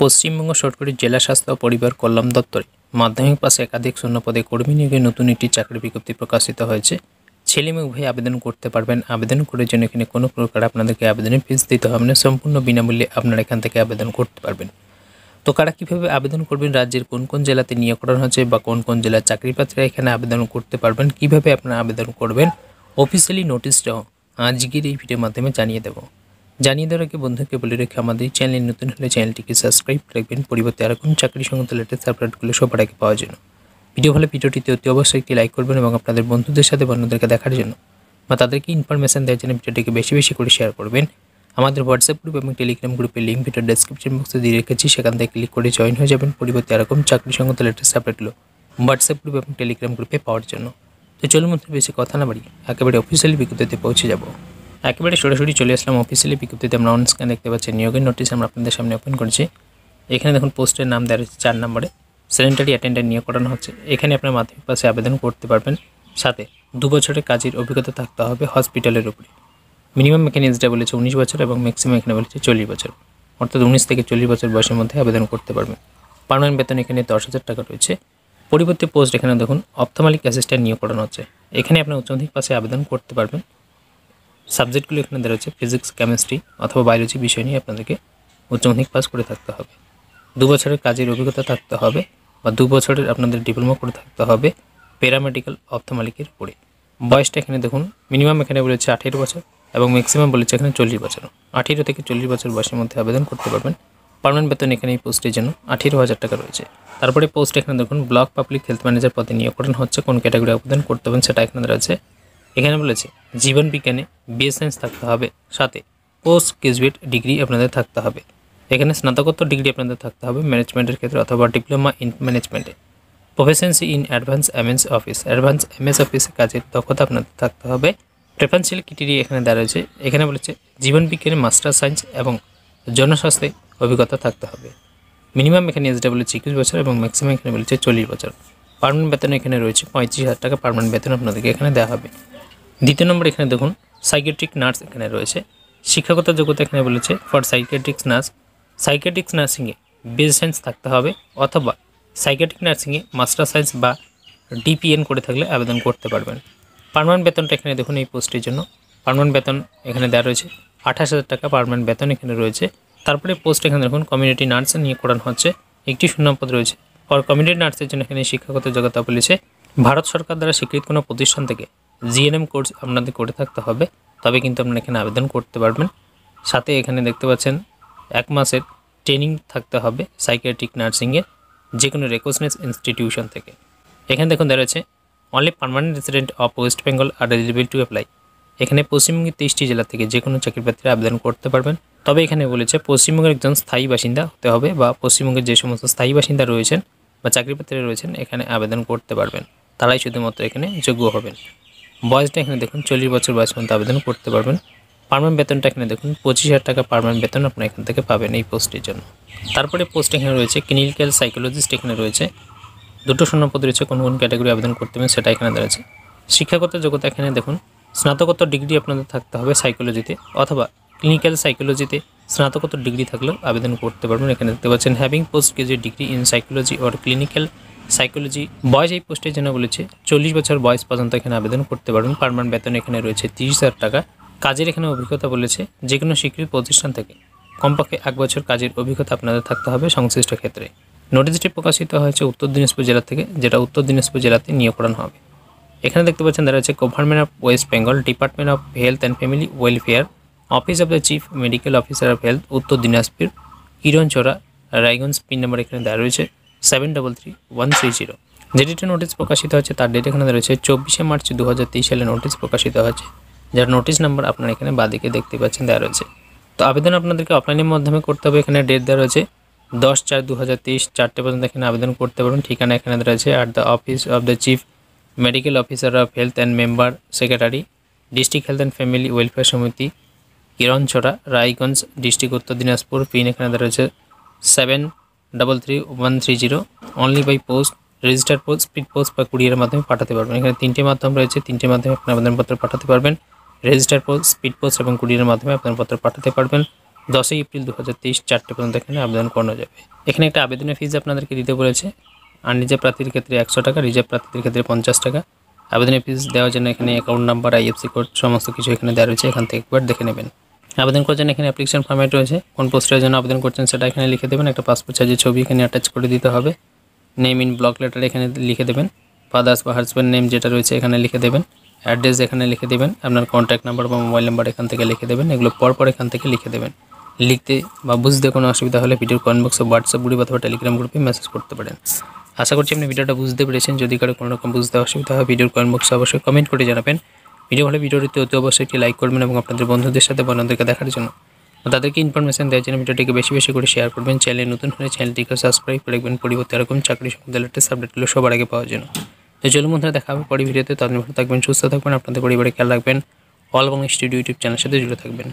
পশ্চিমবঙ্গ সরকারের জেলা স্বাস্থ্য পরিবার কল্যাণ দপ্তরে মাধ্যমিক পাশে একাধিক শূন্য পদে কর্মী নিয়োগের নতুন একটি চাকরি বিজ্ঞপ্তি প্রকাশিত হয়েছে। ছেলে মেয়ে উভয় আবেদন করতে পারবেন। আবেদন করার জন্য এখানে কোনো প্রকার আপনাদেরকে আবেদনের ফিস দিতে হবে না, সম্পূর্ণ বিনামূল্যে আপনারা এখান থেকে আবেদন করতে পারবেন। তো কারা কীভাবে আবেদন করবেন? রাজ্যের কোন কোন জেলাতে নিয়োগ করানো হচ্ছে বা কোন কোন জেলার চাকরি এখানে আবেদন করতে পারবেন? কীভাবে আপনারা আবেদন করবেন? অফিসিয়ালি নোটিশটাও আজকের এই ভিডিওর মাধ্যমে জানিয়ে দেবো। জানিয়ে দেওয়ার আগে বন্ধুকে বলে রেখে আমাদের চ্যানেল নতুন হলে চ্যানেলটিকে সাবস্ক্রাইব রাখবেন। পরিবর্তে আর কোন চাকরি সংক্রান্ত লেটেস্ট আপডেটগুলো সবার আগে পাওয়ার জন্য। ভিডিও ভালো ভিডিওটিতে অতি অবশ্যই একটি লাইক করবেন এবং আপনাদের বন্ধুদের সাথে বন্ধুদেরকে দেখার জন্য বা তাদেরকে ইনফরমেশন দেওয়ার জন্য ভিডিওটিকে বেশি বেশি করে শেয়ার করবেন। আমাদের হোয়াটসঅ্যাপ গ্রুপ এবং টেলিগ্রাম গ্রুপের লিঙ্ক ভিডিও ডেসক্রিপশন বক্সে দিয়ে রেখেছি। সেখান থেকে ক্লিক করে জয়েন হয়ে যাবেন। পরিবর্তে আর এরকম চাকরি সংক্রান্ত লেটেস্ট আপডেটগুলো হোয়াটসঅ্যাপ গ্রুপ এবং টেলিগ্রাম গ্রুপে পাওয়ার জন্য। তো চলুন বেশি কথা না বাড়ি একেবারে অফিসিয়ালি বিজ্ঞপ্তিতে পৌঁছে যাব। একেবারে সরাসরি চলে আসলাম অফিসিয়ালি বিজ্ঞপ্তিতে। আমরা অন স্ক্যান দেখতে পাচ্ছি নিয়োগের নোটিশ আমরা আপনাদের সামনে ওপেন করেছি। এখানে দেখুন পোস্টের নাম দেওয়া রয়েছে চার নম্বরে। সেরেন্টারি অ্যাটেন্ডেন্ট নিয়োগ করানো হচ্ছে। এখানে আপনার মাধ্যমিক পাশে আবেদন করতে পারবেন। সাথে দু বছরের কাজের অভিজ্ঞতা থাকতে হবে হসপিটালের উপরে। মিনিমাম এখানে এজটা বলেছে উনিশ বছর এবং ম্যাক্সিমাম এখানে বলেছে চল্লিশ বছর। অর্থাৎ উনিশ থেকে চল্লিশ বছর বয়সের মধ্যে আবেদন করতে পারবেন। পার্মানেন্ট বেতন এখানে দশ হাজার টাকা রয়েছে। পরিবর্তে পোস্ট এখানে দেখুন অপথমালিক অ্যাসিস্ট্যান্ট নিয়োগ করানো হচ্ছে। এখানে আপনার উচ্চমাধ্যমিক পাশে আবেদন করতে পারবেন। সাবজেক্টগুলো এখানে দেওয়া রয়েছে ফিজিক্স, কেমিস্ট্রি অথবা বায়োলজি বিষয় নিয়ে আপনাদেরকে উচ্চ মাধ্যমিক পাস করে থাকতে হবে। দু বছরের কাজের অভিজ্ঞতা থাকতে হবে বা দু বছরের আপনাদের ডিপ্লোমা করে থাকতে হবে প্যারামেডিক্যাল অপথমালিকের উপরে বয়সটা এখানে দেখুন মিনিমাম এখানে বলেছে আঠেরো বছর এবং ম্যাক্সিমাম বলেছে এখানে চল্লিশ বছর। আঠেরো থেকে চল্লিশ বছর বয়সের মধ্যে আবেদন করতে পারবেন। পার্মানেন্ট বেতন এখানে এই পোস্টের জন্য আঠেরো হাজার টাকা রয়েছে। তারপরে পোস্ট এখানে দেখুন ব্লক পাবলিক হেলথ ম্যানেজার পদে নিয়োগ করানো হচ্ছে, কোন ক্যাটাগরি আবেদন করতে পারেন সেটা এখানে রয়েছে। এখানে বলেছে, জীবন বিজ্ঞানে বিএ সায়েন্স থাকতে হবে, সাথে পোস্ট গ্রাজুয়েট ডিগ্রি আপনাদের থাকতে হবে। এখানে স্নাতকোত্তর ডিগ্রি আপনাদের থাকতে হবে ম্যানেজমেন্টের ক্ষেত্রে অথবা ডিপ্লোমা ইন ম্যানেজমেন্টে proficiency in advance MS office advance MS অফিসে কাজের দক্ষতা আপনাদের থাকতে হবে। প্রেফারেন্সিয়াল ক্রিটেরিয়া এখানে দেওয়া রয়েছে, এখানে বলেছে, জীবন বিজ্ঞানে মাস্টার সায়েন্স এবং জনস্বাস্থ্যে অভিজ্ঞতা থাকতে হবে। মিনিমাম এখানে এজটা বলেছে, একুশ বছর এবং ম্যাক্সিমাম এখানে বলেছে চল্লিশ বছর। পার্মানেন্ট বেতন এখানে রয়েছে পঁয়ত্রিশ হাজার টাকা পার্মানেন্ট বেতন আপনাদেরকে এখানে দেওয়া হবে। দ্বিতীয় নম্বর এখানে দেখুন সাইকেট্রিক নার্স এখানে রয়েছে। শিক্ষাগত যোগ্যতা এখানে বলেছে ফর সাইকেট্রিক্স নার্স সাইকেট্রিক্স নার্সিংয়ে বেস সায়েন্স থাকতে হবে, অথবা সাইকেট্রিক নার্সিংয়ে মাস্টার সায়েন্স বা ডিপিএন করে থাকলে আবেদন করতে পারবেন। পার্মানেন্ট বেতনটা এখানে দেখুন এই পোস্টের জন্য। পার্মানেন্ট বেতন এখানে দেওয়া রয়েছে, আঠাশ হাজার টাকা পার্মানেন্ট বেতন এখানে রয়েছে। তারপরে পোস্ট এখানে দেখুন কমিউনিটি নার্স নিয়ে করানো হচ্ছে। একটি শূন্যপদ রয়েছে। ফর কমিউনিটি নার্সের জন্য এখানে শিক্ষাগত যোগ্যতা বলেছে, ভারত সরকার দ্বারা স্বীকৃত কোনো প্রতিষ্ঠান থেকে জিএনএম কোর্স আপনাদের করে থাকতে হবে, তবে কিন্তু আপনারা এখানে আবেদন করতে পারবেন। সাথে এখানে দেখতে পাচ্ছেন, এক মাসের ট্রেনিং থাকতে হবে সাইকিয়াট্রিক নার্সিংয়ের যে কোনো রেকগনাইজ ইনস্টিটিউশন থেকে। এখানে দেখুন দেখা যাচ্ছে only permanent resident of West Bengal are eligible to apply এখানে পশ্চিমবঙ্গের তেইশটি জেলা থেকে যে কোনো চাকরি প্রার্থীরা আবেদন করতে পারবেন। তবে এখানে বলেছে, পশ্চিমবঙ্গের একজন স্থায়ী বাসিন্দা হতে হবে বা পশ্চিমবঙ্গের যে সমস্ত স্থায়ী বাসিন্দা রয়েছেন বা চাকরি প্রার্থীরা রয়েছেন, এখানে আবেদন করতে পারবেন। তারাই শুধুমাত্র এখানে যোগ্য হবেন। বয়সটা এখানে দেখুন, চল্লিশ বছর বয়স পর্যন্ত আবেদন করতে পারবেন। পারমানেন্ট বেতনটা এখানে দেখুন, পঁচিশ হাজার টাকা পারমানেন্ট বেতন আপনার এখান থেকে পাবেন এই পোস্টের জন্য। তারপরে পোস্ট এখানে রয়েছে ক্লিনিক্যাল সাইকোলজিস্ট এখানে রয়েছে। দুটো শূন্যপদ রয়েছে, কোন কোন ক্যাটাগরি আবেদন করতে হবে সেটা এখানে রয়েছে। শিক্ষাগত যোগ্যতা এখানে দেখুন, স্নাতকোত্তর ডিগ্রি আপনাদের থাকতে হবে সাইকোলজিতে অথবা ক্লিনিক্যাল সাইকোলজিতে স্নাতকোত্তর ডিগ্রি থাকলেও আবেদন করতে পারবেন। এখানে দেখতে পাচ্ছেন having post graduate degree in psychology or clinical psychology বয়স এই পোস্টের জন্য বলেছে, চল্লিশ বছর বয়স পর্যন্ত এখানে আবেদন করতে পারবেন পারমানেন্ট বেতন এখানে রয়েছে তিরিশ হাজার টাকা। কাজের এখানে অভিজ্ঞতা বলেছে যে কোনো স্বীকৃত প্রতিষ্ঠান থেকে কমপক্ষে এক বছর কাজের অভিজ্ঞতা আপনাদের থাকতে হবে সংশ্লিষ্ট ক্ষেত্রে। নোটিশটি প্রকাশিত হয়েছে উত্তর দিনাজপুর জেলা থেকে, যেটা উত্তর দিনাজপুর জেলাতে নিয়োগ করানো হবে। এখানে দেখতে পাচ্ছেন দেখা যাচ্ছে government of West Bengal department of health and family welfare office of the chief medical officer of health Uttar Dinajpur Karnajora Raiganj, pin number এখানে দেওয়া রয়েছে। Seven double three one three zero যে ডেটে নোটিশ প্রকাশিত হচ্ছে তার date এখানে রয়েছে চব্বিশে মার্চ দু হাজার তেইশ সালে নোটিশ প্রকাশিত হয়েছে। যার নোটিশ নাম্বার আপনারা এখানে বাদিকে দেখতে পাচ্ছেন দেওয়া রয়েছে। তো আবেদন আপনাদেরকে অফলাইনের মাধ্যমে করতে হবে, এখানে ডেট দেওয়া রয়েছে দশ চার দু হাজার তেইশ, চারটে পর্যন্ত এখানে আবেদন করতে পারবেন। ঠিকানা এখানে রয়েছে at the office of the chief medical officer of health and member secretary district health and family welfare Samiti Karnajora Raiganj district Uttar Dinajpur pin এখানে রয়েছে seven double three one three zero only by post register post speed post বা কুরিয়ারের মাধ্যমে পাঠাতে পারবেন। এখানে তিনটে মাধ্যম রয়েছে, তিনটে মাধ্যমে আপনি আবেদনপত্র পাঠাতে পারবেন। রেজিস্টার পোস্ট স্পিড পোস্ট এবং কুরিয়ারের মাধ্যমে আবেদনপত্র পাঠাতে পারবেন। দশই এপ্রিল দু হাজার তেইশ চারটে পর্যন্ত এখানে আবেদন করানো যাবে। এখানে একটা আবেদনের ফিজ আপনাদেরকে দিতে বলেছে। আর রিজার্ভ প্রার্থীর ক্ষেত্রে একশো টাকা রিজার্ভ প্রার্থীদের ক্ষেত্রে পঞ্চাশ টাকা। আবেদনের ফিজ দেওয়ার জন্য এখানে অ্যাকাউন্ট নাম্বার আইএফসি কোড সমস্ত কিছু এখানে দেওয়া রয়েছে। এখান থেকে একবার দেখে নেবেন। আবেদন করছেন এখানে অ্যাপ্লিকেশন ফর্ম্যাট রয়েছে। কোন পোস্টের জন্য আবেদন করছেন সেটা এখানে লিখে দেবেন। একটা পাসপোর্ট সাইজের ছবি এখানে অ্যাটাচ করে দিতে হবে। নেম ইন ব্লক লেটার এখানে লিখে দেবেন। ফাদার্স বা হাজব্যান্ড নেম যেটা রয়েছে এখানে লিখে দেবেন। অ্যাড্রেস এখানে লিখে দেবেন। আপনার কন্ট্যাক্ট নাম্বার বা মোবাইল নাম্বার এখান থেকে লিখে দেবেন। এগুলো পরপর এখান থেকে লিখে দেবেন। লিখতে বা বুঝতে কোনো অসুবিধা হলে ভিডিওর কমেন্ট বক্সে হোয়াটসঅ্যাপ গ্রুপ অথবা টেলিগ্রাম গ্রুপে মেসেজ করতে পারেন। আশা করছি আপনি ভিডিওটা বুঝতে পেরেছেন। যদি কারও কোনো রকম বুঝতে অসুবিধা হয়, ভিডিওর কমেন্ট বক্সে অবশ্যই কমেন্ট করে জানাবেন। ভিডিও ভালো ভিডিওটিতে অতি অবশ্যই একটি লাইক করবেন এবং আপনাদের বন্ধুদের সাথে বন্ধুদেরকে দেখার জন্য। তাদেরকে ইনফরমেশন দেওয়ার জন্য ভিডিওটিকে বেশি বেশি করে শেয়ার করবেন। চ্যানেলে নতুন হলে চ্যানেলটিকে সাবস্ক্রাইব করে রাখবেন। পরিবর্তে এরকম চাকরি সম্বন্ধে লেটেস্ট আপডেটগুলো সবার আগে পাওয়ার জন্য। তো চলুন বন্ধুরা, দেখা হবে পরে ভিডিওতে। তাদের ভালো থাকবেন, সুস্থ থাকবেন, আপনাদের পরিবারে খেয়াল রাখবেন। অল বাংলা স্টুডিও ইউটিউব চ্যানেলের সাথে জুড়ে থাকবেন।